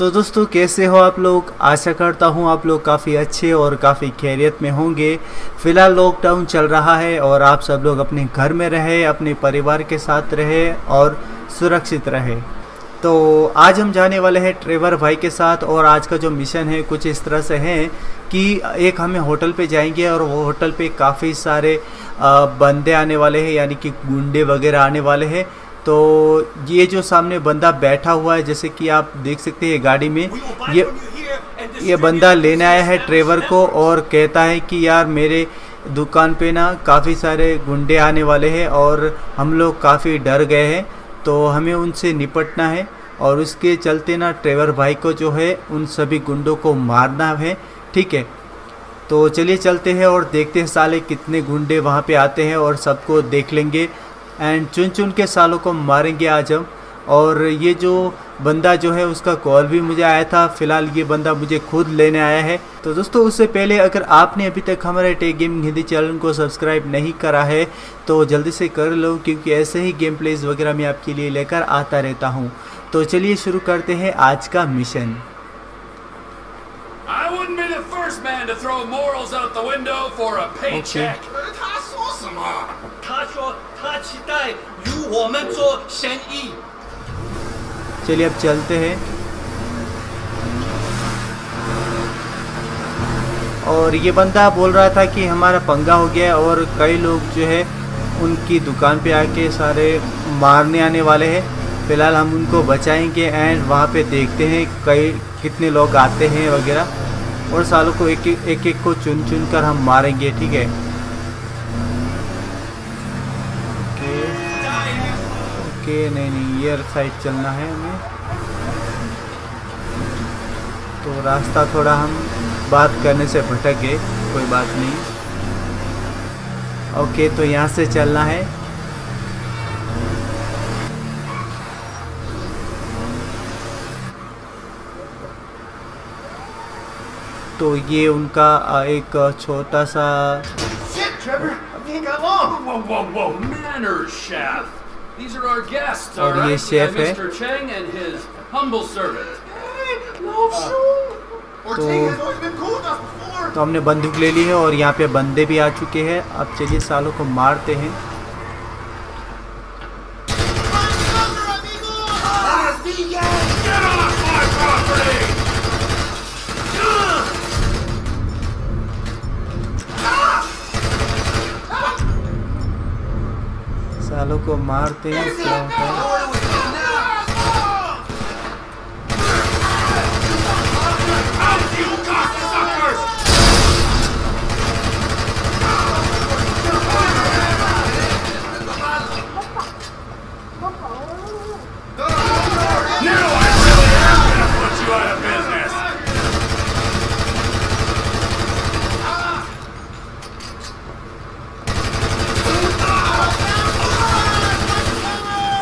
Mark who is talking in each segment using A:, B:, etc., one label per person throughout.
A: तो दोस्तों, कैसे हो आप लोग? आशा करता हूँ आप लोग काफ़ी अच्छे और काफ़ी खैरियत में होंगे। फ़िलहाल लॉकडाउन चल रहा है और आप सब लोग अपने घर में रहे, अपने परिवार के साथ रहे और सुरक्षित रहे। तो आज हम जाने वाले हैं ट्रेवर भाई के साथ और आज का जो मिशन है, कुछ इस तरह से है कि एक हमें होटल पे जाएँगे और वो होटल पे काफ़ी सारे बंदे आने वाले हैं, यानी कि गुंडे वगैरह आने वाले हैं। तो ये जो सामने बंदा बैठा हुआ है जैसे कि आप देख सकते हैं गाड़ी में ये ये बंदा लेने आया है ट्रेवर को और कहता है कि यार मेरे दुकान पे ना काफ़ी सारे गुंडे आने वाले हैं और हम लोग काफ़ी डर गए हैं तो हमें उनसे निपटना है और उसके चलते ना ट्रेवर भाई को जो है उन सभी गुंडों को मारना है ठीक है? तो चलिए चलते हैं और देखते हैं साले कितने गुंडे वहाँ पे आते हैं और सबको देख लेंगे। एंड चुन चुन के सालों को मारेंगे आज हम और ये जो बंदा जो है उसका कॉल भी मुझे आया था फ़िलहाल ये बंदा मुझे खुद लेने आया है तो दोस्तों उससे पहले अगर आपने अभी तक हमारे टेक गेम हिंदी चैनल को सब्सक्राइब नहीं करा है तो जल्दी से कर लो क्योंकि ऐसे ही गेम प्लेज वगैरह मैं आपके लिए लेकर आता रहता हूँ तो चलिए शुरू करते हैं आज का
B: mission man to throw morals out the window for a paycheck.
C: Okay. Awesome, huh?
D: 他说他期待与我们做生意。
A: चलिए अब चलते हैं और ये बंदा बोल रहा था कि हमारा पंगा हो गया है और कई लोग जो है उनकी दुकान पे आके सारे मारने आने वाले हैं फ़िलहाल हम उनको बचाएंगे एंड वहाँ पे देखते हैं कई कितने लोग आते हैं वगैरह और सालों को एक एक एक, एक को चुन चुन कर हम मारेंगे ठीक है ओके नहीं नहीं ये साइड चलना है हमें तो रास्ता थोड़ा हम बात करने से भटक गए कोई बात नहीं ओके तो यहाँ से चलना है तो ये उनका एक छोटा सा
C: Shit, Trevor!
B: Whoa, whoa, whoa, manners, chef. These are our guests, all
A: और
B: right?
A: Chef
B: have
A: है।
B: Mr. Cheng and his humble servant.
C: Hey, no shoe. Ortega has always been cool with us before.
A: तो हमने बंदूक ले ली है और यहाँ पे बंदे भी आ चुके हैं अब चलिए सालों को मारते हैं सालों को मारते हैं क्या है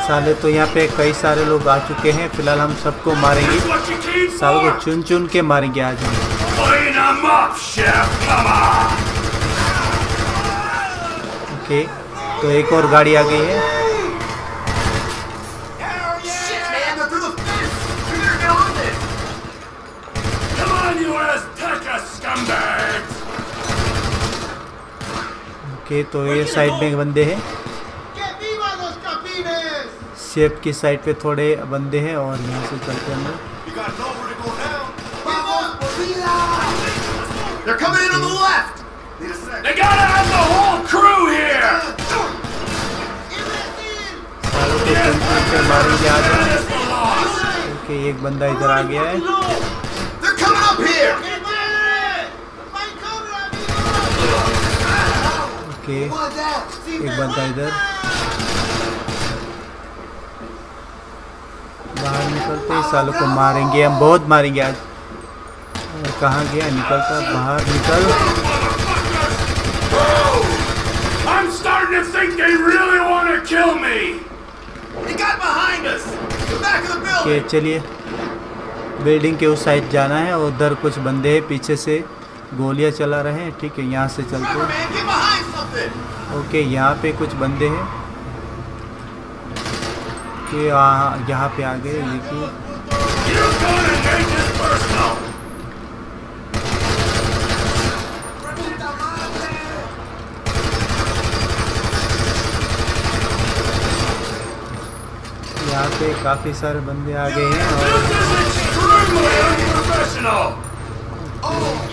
A: साले तो यहाँ पे कई सारे लोग आ चुके हैं। फ़िलहाल हम सबको मारेंगे। सालों को चुन चुन के मारेंगे आज ओके तो एक और गाड़ी आ गई है। ओके तो ये साइड में एक बंदे हैं। शेप की साइड पे थोड़े बंदे हैं और यहाँ से चलते हैं ओके एक बंदा इधर आ गया है। ओके एक बंदा इधर। बाहर निकलते सालों को मारेंगे हम बहुत मारेंगे आज। कहाँ गया? निकलता बाहर निकल। के चलिए। बिल्डिंग के उस साइड जाना है उधर कुछ बंदे हैं पीछे से गोलियाँ चला रहे हैं। ठीक है यहाँ से चलते ओके यहाँ पे कुछ बंदे हैं। के यहाँ पे आ गए
B: यहाँ पे
A: काफ़ी सारे बंदे आ गए हैं और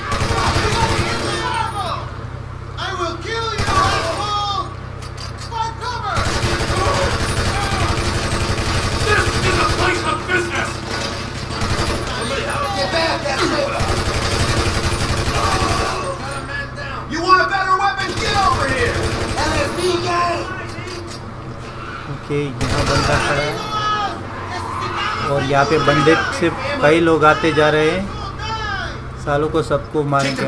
A: ओके यहाँ बंदा खड़ा है। और यहाँ पे बंदे से कई लोग आते जा रहे हैं। सालों को सबको मारेंगे!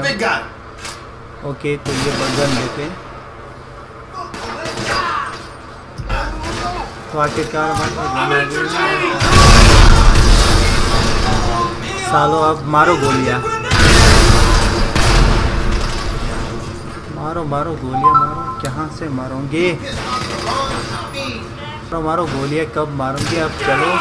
A: ओके तो ये लेते हैं। तो आखिरकार! सालो अब मारो गोलियाँ। मारो मारो गोलियाँ मारो। कहाँ से मारोगे? मारो मारो गोलियाँ कब मारोगे अब चलो!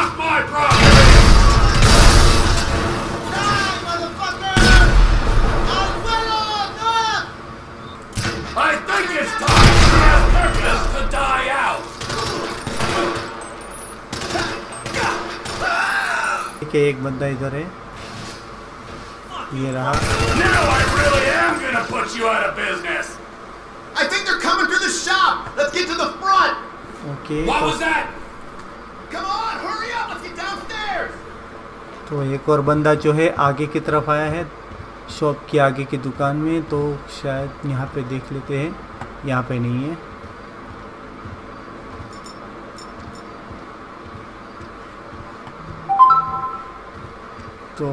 A: ठीक है एक बंदा इधर है ये रहा
B: Now I really am gonna put you out of business!
C: I think they're coming through the shop! Let's get to the front!
A: Okay
B: What
A: तो,
B: was that?
C: Come on, hurry up! Let's get downstairs!
A: तो एक और बंदा जो है आगे की तरफ़ आया है शॉप की आगे की दुकान में तो शायद यहाँ पे देख लेते हैं यहाँ पे नहीं है तो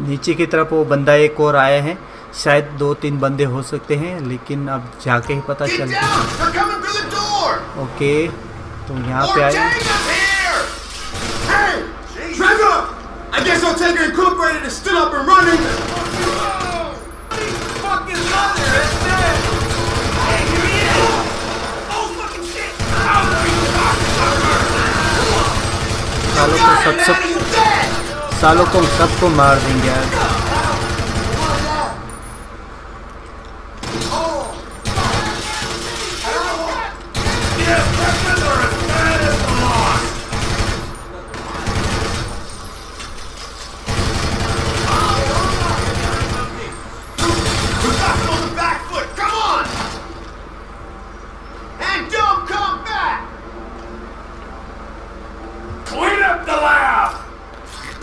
A: नीचे की तरफ़ वो बंदा एक और आया है शायद दो तीन बंदे हो सकते हैं लेकिन अब जाके ही पता
C: चल
A: ओके तो यहाँ पे आए। सालों को सब सब सालों को सबको मार देंगे यार।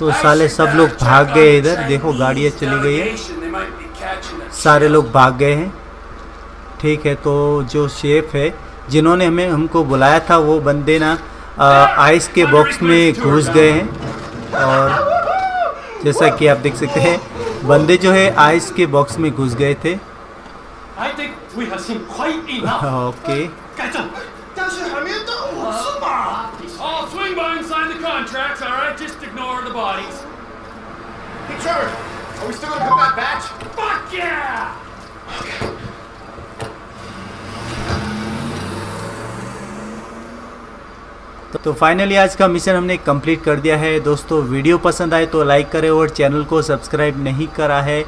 A: तो साले सब लोग भाग गए इधर। देखो गाड़ियाँ चली गई है. सारे लोग भाग गए हैं। ठीक है तो जो शेफ है जिन्होंने हमें हमको बुलाया था वो बंदे ना आइस के बॉक्स में घुस गए हैं। और जैसा कि आप देख सकते हैं बंदे जो है आइस के बॉक्स में घुस गए थे।
B: Okay. ignore the bodies.
C: Hey, Trevor, are we still gonna cook batch?
B: Fuck yeah!
A: तो फाइनली आज का मिशन हमने कंप्लीट कर दिया है दोस्तों वीडियो पसंद आए तो लाइक करें और चैनल को सब्सक्राइब नहीं करा है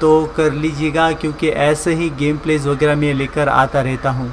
A: तो कर लीजिएगा क्योंकि ऐसे ही गेम प्लेज वगैरह मैं लेकर आता रहता हूँ